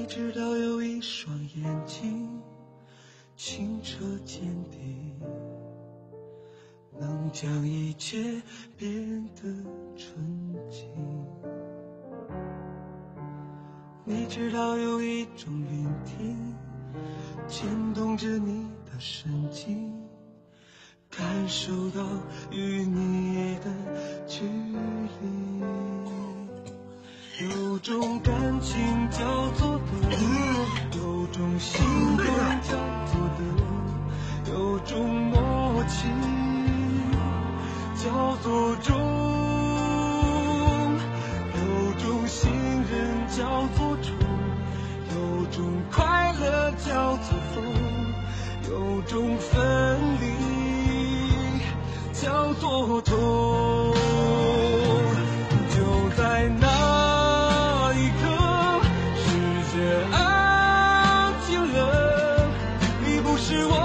你知道有一双眼睛清澈坚定，能将一切变得纯净。你知道有一种聆听牵动着你的神经，感受到与你的距离。有种感情叫做等，有种心动叫做等，有种默契叫做钟，有种信任叫做宠，有种快乐叫做疯，有种分离叫做痛。是我。